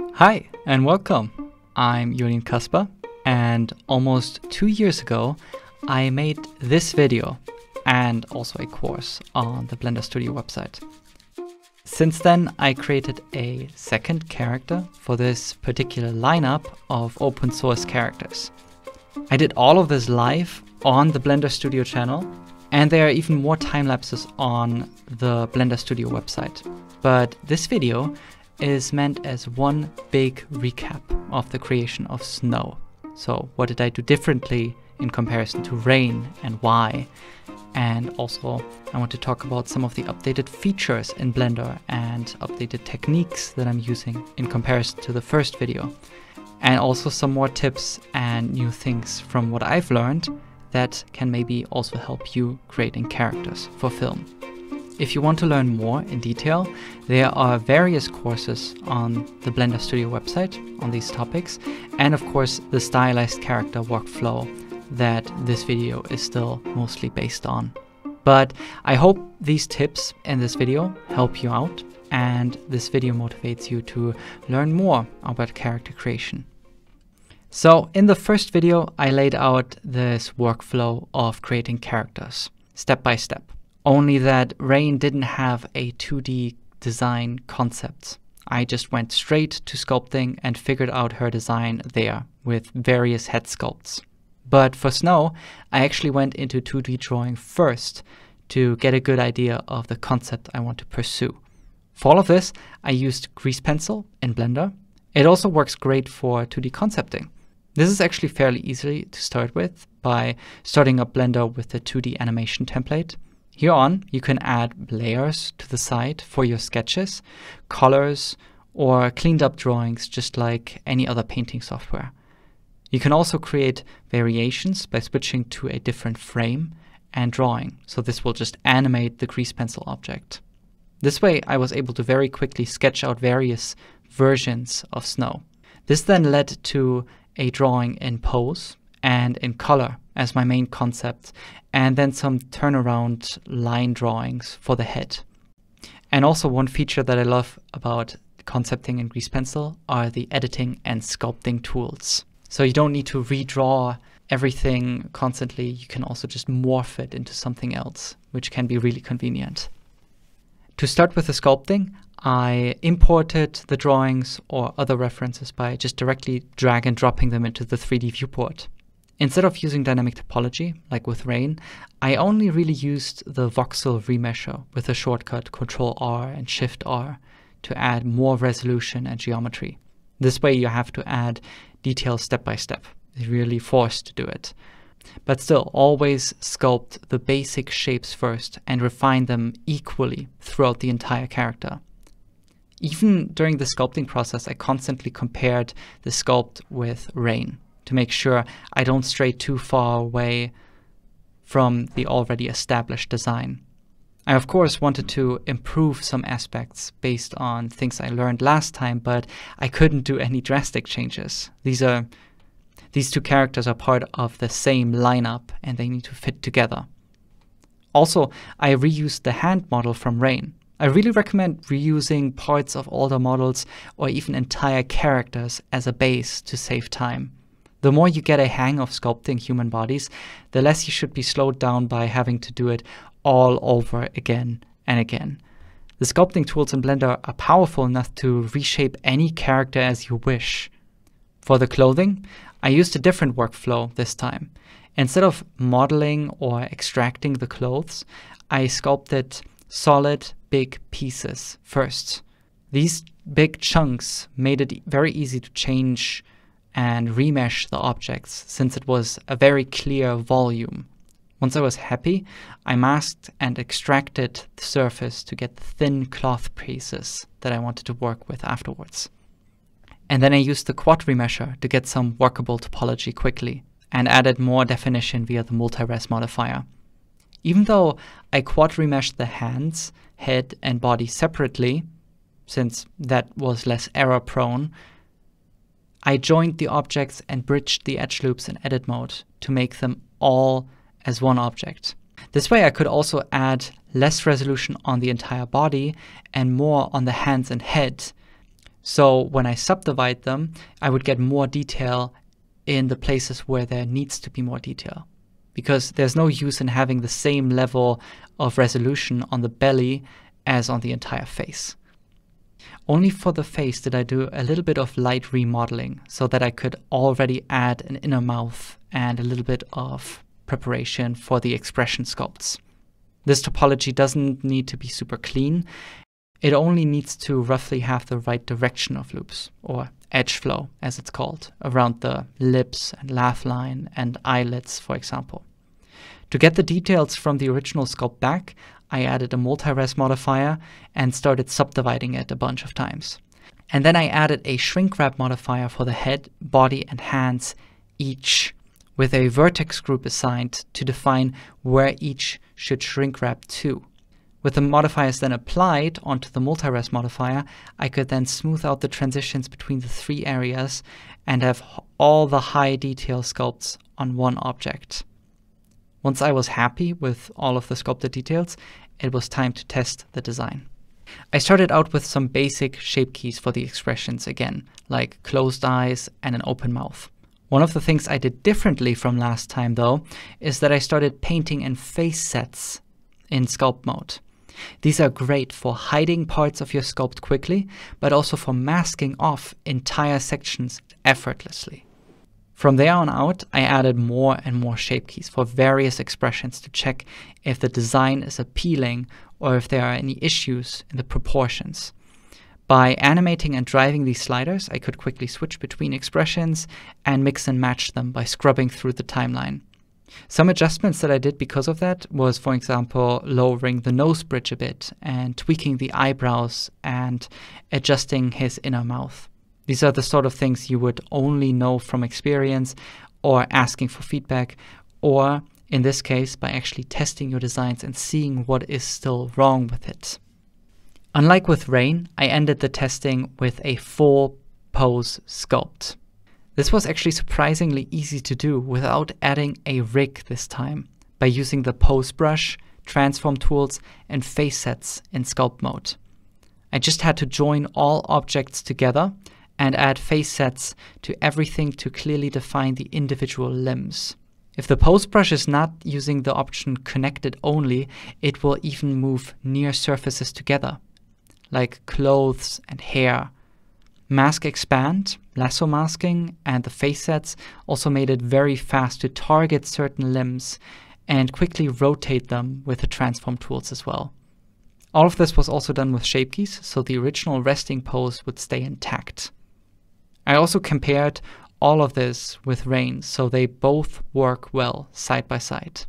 Hi, and welcome. I'm Julien Kaspar, and almost two years ago, I made this video and also a course on the Blender Studio website. Since then, I created a second character for this particular lineup of open source characters. I did all of this live on the Blender Studio channel, and there are even more time lapses on the Blender Studio website. But this video is meant as one big recap of the creation of Snow. So, what did I do differently in comparison to Rain and why? And also, I want to talk about some of the updated features in Blender and updated techniques that I'm using in comparison to the first video. And also some more tips and new things from what I've learned that can maybe also help you creating characters for film. If you want to learn more in detail, there are various courses on the Blender Studio website on these topics, and of course the stylized character workflow that this video is still mostly based on. But I hope these tips in this video help you out and this video motivates you to learn more about character creation. So in the first video, I laid out this workflow of creating characters step by step. Only that Rain didn't have a 2D design concept. I just went straight to sculpting and figured out her design there with various head sculpts. But for Snow, I actually went into 2D drawing first to get a good idea of the concept I want to pursue. For all of this, I used Grease Pencil in Blender. It also works great for 2D concepting. This is actually fairly easy to start with by starting up Blender with the 2D animation template. Here on, you can add layers to the side for your sketches, colors, or cleaned up drawings just like any other painting software. You can also create variations by switching to a different frame and drawing, so this will just animate the grease pencil object. This way I was able to very quickly sketch out various versions of snow. This then led to a drawing in pose and in color as my main concept, and then some turnaround line drawings for the head. And also one feature that I love about concepting in Grease Pencil are the editing and sculpting tools. So you don't need to redraw everything constantly. You can also just morph it into something else, which can be really convenient. To start with the sculpting, I imported the drawings or other references by just directly drag and dropping them into the 3D viewport. Instead of using dynamic topology, like with Rain, I only really used the voxel remesher with a shortcut Ctrl R and Shift R to add more resolution and geometry. This way you have to add details step by step. You're really forced to do it. But still, always sculpt the basic shapes first and refine them equally throughout the entire character. Even during the sculpting process, I constantly compared the sculpt with Rain to make sure I don't stray too far away from the already established design. I, of course, wanted to improve some aspects based on things I learned last time, but I couldn't do any drastic changes. These are these two characters are part of the same lineup and they need to fit together. Also, I reused the hand model from Rain. I really recommend reusing parts of older models or even entire characters as a base to save time. The more you get a hang of sculpting human bodies, the less you should be slowed down by having to do it all over again and again. The sculpting tools in Blender are powerful enough to reshape any character as you wish. For the clothing, I used a different workflow this time. Instead of modeling or extracting the clothes, I sculpted solid big pieces first. These big chunks made it very easy to change and remesh the objects since it was a very clear volume. Once I was happy, I masked and extracted the surface to get thin cloth pieces that I wanted to work with afterwards. And then I used the quad remesher to get some workable topology quickly and added more definition via the multi-res modifier. Even though I quad remeshed the hands, head, and body separately, since that was less error prone, I joined the objects and bridged the edge loops in edit mode to make them all as one object. This way I could also add less resolution on the entire body and more on the hands and head, So when I subdivide them, I would get more detail in the places where there needs to be more detail. Because there's no use in having the same level of resolution on the belly as on the entire face. Only for the face did I do a little bit of light remodeling so that I could already add an inner mouth and a little bit of preparation for the expression sculpts. This topology doesn't need to be super clean. It only needs to roughly have the right direction of loops, or edge flow, as it's called, around the lips and laugh line and eyelids, for example. To get the details from the original sculpt back, I added a multi-res modifier and started subdividing it a bunch of times. And then I added a shrink wrap modifier for the head, body, and hands each, with a vertex group assigned to define where each should shrink wrap to. With the modifiers then applied onto the multi-res modifier, I could then smooth out the transitions between the three areas and have all the high detail sculpts on one object. Once I was happy with all of the sculpted details, it was time to test the design. I started out with some basic shape keys for the expressions again, like closed eyes and an open mouth. One of the things I did differently from last time though, is that I started painting in face sets in sculpt mode. These are great for hiding parts of your sculpt quickly, but also for masking off entire sections effortlessly. From there on out, I added more and more shape keys for various expressions to check if the design is appealing or if there are any issues in the proportions. By animating and driving these sliders, I could quickly switch between expressions and mix and match them by scrubbing through the timeline. Some adjustments that I did because of that was, for example, lowering the nose bridge a bit and tweaking the eyebrows and adjusting his inner mouth. These are the sort of things you would only know from experience or asking for feedback, or in this case, by actually testing your designs and seeing what is still wrong with it. Unlike with Rain, I ended the testing with a four pose sculpt. This was actually surprisingly easy to do without adding a rig this time, by using the pose brush, transform tools, and face sets in sculpt mode. I just had to join all objects together and add face sets to everything to clearly define the individual limbs. If the pose brush is not using the option connected only, it will even move near surfaces together, like clothes and hair. Mask expand, lasso masking, and the face sets also made it very fast to target certain limbs and quickly rotate them with the transform tools as well. All of this was also done with shape keys, so the original resting pose would stay intact. I also compared all of this with Rain, so they both work well side by side.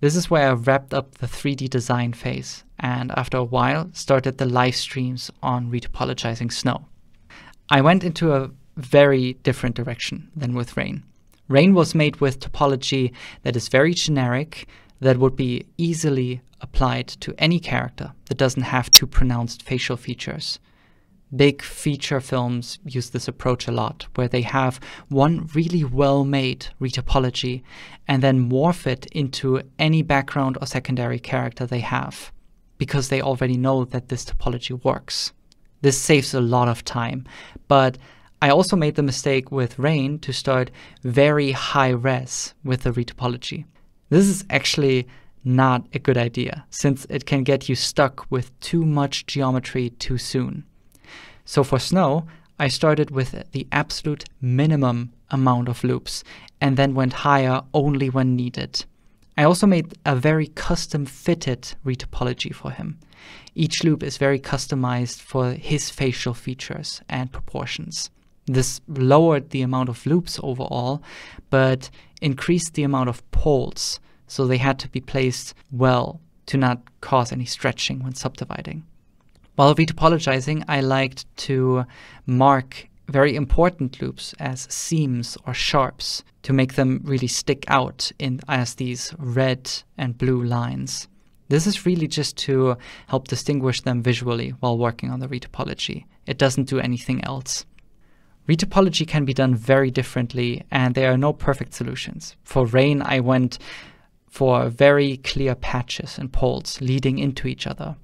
This is where I wrapped up the 3D design phase, and after a while started the live streams on retopologizing snow. I went into a very different direction than with Rain. Rain was made with topology that is very generic, that would be easily applied to any character that doesn't have too pronounced facial features big feature films use this approach a lot, where they have one really well made retopology and then morph it into any background or secondary character they have, because they already know that this topology works. This saves a lot of time, but I also made the mistake with Rain to start very high res with the retopology. This is actually not a good idea, since it can get you stuck with too much geometry too soon. So for snow, I started with the absolute minimum amount of loops and then went higher only when needed. I also made a very custom fitted retopology for him. Each loop is very customized for his facial features and proportions. This lowered the amount of loops overall, but increased the amount of poles, so they had to be placed well to not cause any stretching when subdividing. While retopologizing, I liked to mark very important loops as seams or sharps to make them really stick out in as these red and blue lines. This is really just to help distinguish them visually while working on the retopology. It doesn't do anything else. Retopology can be done very differently, and there are no perfect solutions. For rain, I went for very clear patches and poles leading into each other.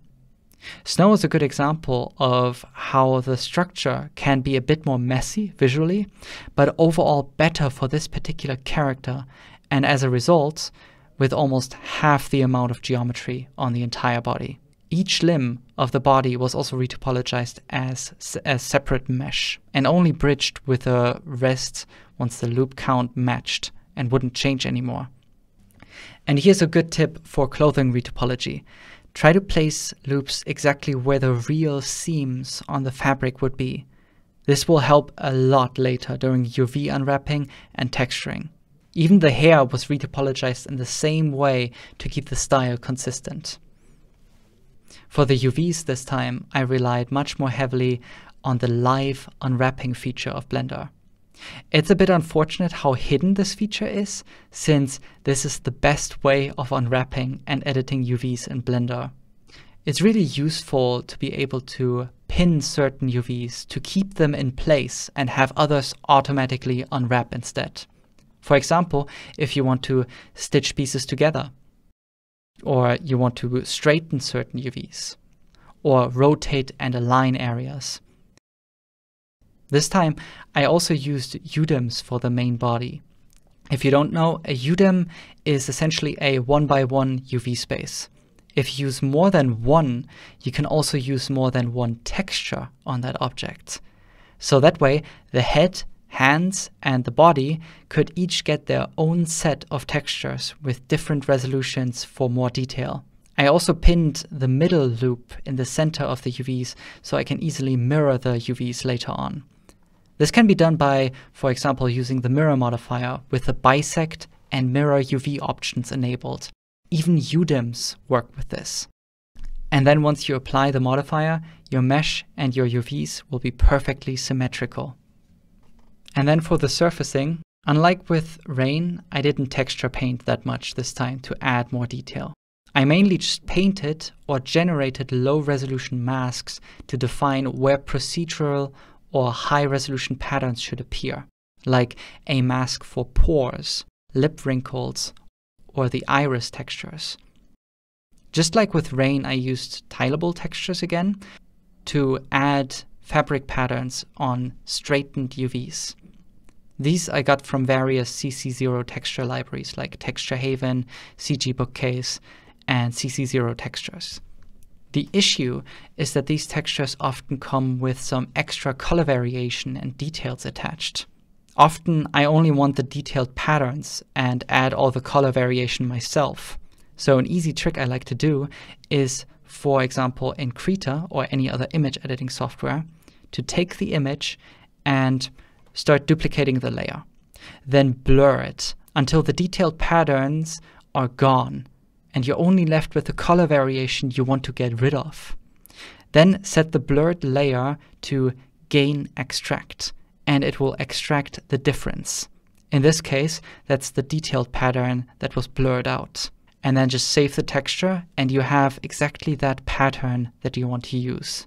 Snow is a good example of how the structure can be a bit more messy visually, but overall better for this particular character, and as a result, with almost half the amount of geometry on the entire body. Each limb of the body was also retopologized as a separate mesh and only bridged with a rest once the loop count matched and wouldn't change anymore. And here's a good tip for clothing retopology. Try to place loops exactly where the real seams on the fabric would be. This will help a lot later during UV unwrapping and texturing. Even the hair was retopologized in the same way to keep the style consistent. For the UVs this time, I relied much more heavily on the live unwrapping feature of Blender. It's a bit unfortunate how hidden this feature is, since this is the best way of unwrapping and editing UVs in Blender. It's really useful to be able to pin certain UVs to keep them in place and have others automatically unwrap instead. For example, if you want to stitch pieces together, or you want to straighten certain UVs, or rotate and align areas. This time, I also used UDIMs for the main body. If you don't know, a UDIM is essentially a one by one UV space. If you use more than one, you can also use more than one texture on that object. So that way, the head hands, and the body could each get their own set of textures with different resolutions for more detail. I also pinned the middle loop in the center of the UVs so I can easily mirror the UVs later on. This can be done by, for example, using the mirror modifier with the bisect and mirror UV options enabled. Even UDIMs work with this. And then once you apply the modifier, your mesh and your UVs will be perfectly symmetrical. And then for the surfacing, unlike with rain, I didn't texture paint that much this time to add more detail. I mainly just painted or generated low resolution masks to define where procedural or high resolution patterns should appear, like a mask for pores, lip wrinkles, or the iris textures. Just like with rain, I used tileable textures again to add fabric patterns on straightened UVs. These I got from various CC0 texture libraries like Texture Haven, CG Bookcase, and CC0 textures. The issue is that these textures often come with some extra color variation and details attached. Often I only want the detailed patterns and add all the color variation myself. So an easy trick I like to do is, for example, in Krita or any other image editing software, to take the image and start duplicating the layer. Then blur it until the detailed patterns are gone and you're only left with the color variation you want to get rid of. Then set the blurred layer to grain extract and it will extract the difference. In this case, that's the detailed pattern that was blurred out. And then just save the texture and you have exactly that pattern that you want to use.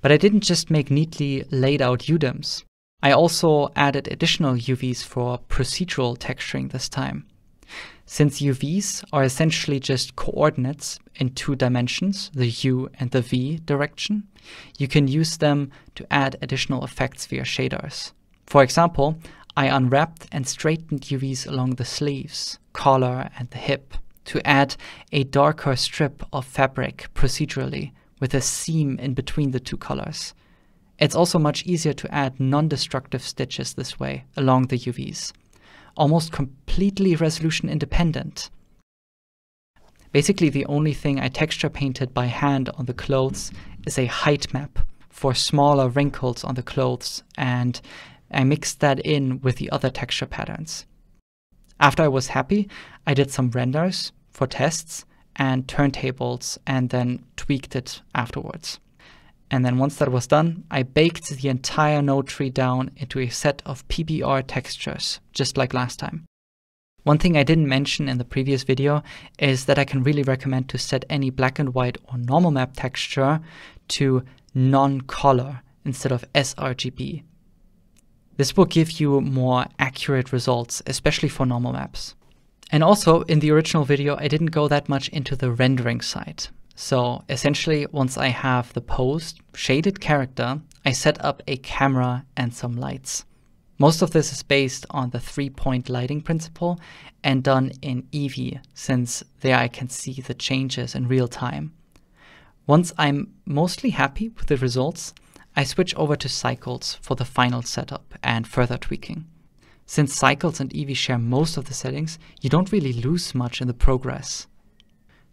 But I didn't just make neatly laid out UDIMs. I also added additional UVs for procedural texturing this time. Since UVs are essentially just coordinates in two dimensions, the U and the V direction, you can use them to add additional effects via shaders. For example, I unwrapped and straightened UVs along the sleeves, collar, and the hip to add a darker strip of fabric procedurally with a seam in between the two colors. It's also much easier to add non-destructive stitches this way along the UVs, almost completely resolution independent. Basically, the only thing I texture painted by hand on the clothes is a height map for smaller wrinkles on the clothes, and I mixed that in with the other texture patterns. After I was happy, I did some renders for tests and turntables and then tweaked it afterwards. And then once that was done, I baked the entire node tree down into a set of PBR textures, just like last time. One thing I didn't mention in the previous video is that I can really recommend to set any black and white or normal map texture to non-color instead of sRGB. This will give you more accurate results, especially for normal maps. And also, in the original video, I didn't go that much into the rendering side. So essentially, once I have the posed shaded character, I set up a camera and some lights. Most of this is based on the three point lighting principle and done in Eevee, since there I can see the changes in real time. Once I'm mostly happy with the results, I switch over to Cycles for the final setup and further tweaking. Since Cycles and Eevee share most of the settings, you don't really lose much in the progress.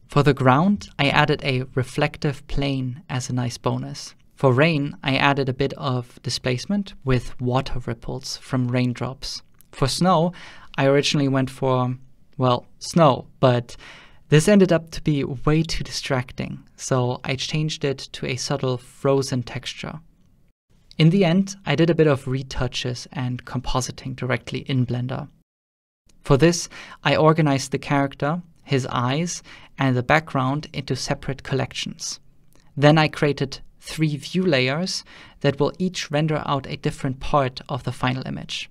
For the ground, I added a reflective plane as a nice bonus. For rain, I added a bit of displacement with water ripples from raindrops. For snow, I originally went for, well, snow, but this ended up to be way too distracting, so I changed it to a subtle frozen texture. In the end, I did a bit of retouches and compositing directly in Blender. For this, I organized the character his eyes, and the background into separate collections. Then I created three view layers that will each render out a different part of the final image.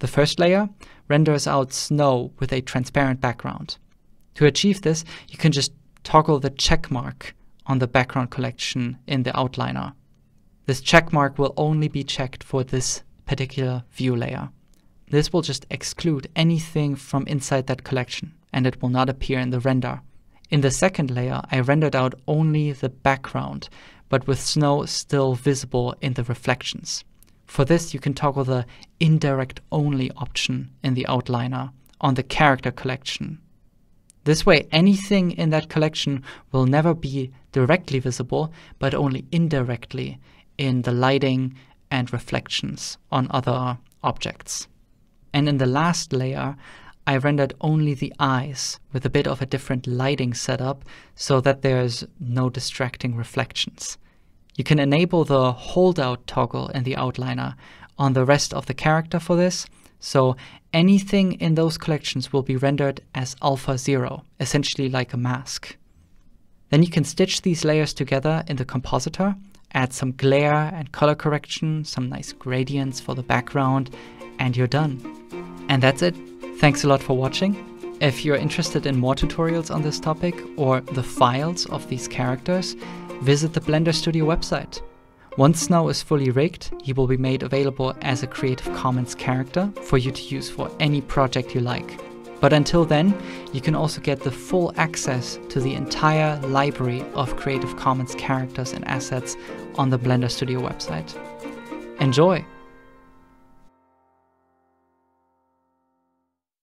The first layer renders out snow with a transparent background. To achieve this, you can just toggle the check mark on the background collection in the outliner. This check mark will only be checked for this particular view layer. This will just exclude anything from inside that collection and it will not appear in the render. In the second layer, I rendered out only the background, but with snow still visible in the reflections. For this, you can toggle the indirect only option in the outliner on the character collection. This way, anything in that collection will never be directly visible, but only indirectly in the lighting and reflections on other objects. And in the last layer, I rendered only the eyes with a bit of a different lighting setup so that there's no distracting reflections. You can enable the holdout toggle in the outliner on the rest of the character for this, so anything in those collections will be rendered as alpha zero, essentially like a mask. Then you can stitch these layers together in the compositor, add some glare and color correction, some nice gradients for the background, and you're done. And that's it. Thanks a lot for watching. If you're interested in more tutorials on this topic or the files of these characters, visit the Blender Studio website. Once Snow is fully rigged, he will be made available as a Creative Commons character for you to use for any project you like. But until then, you can also get the full access to the entire library of Creative Commons characters and assets on the Blender Studio website. Enjoy!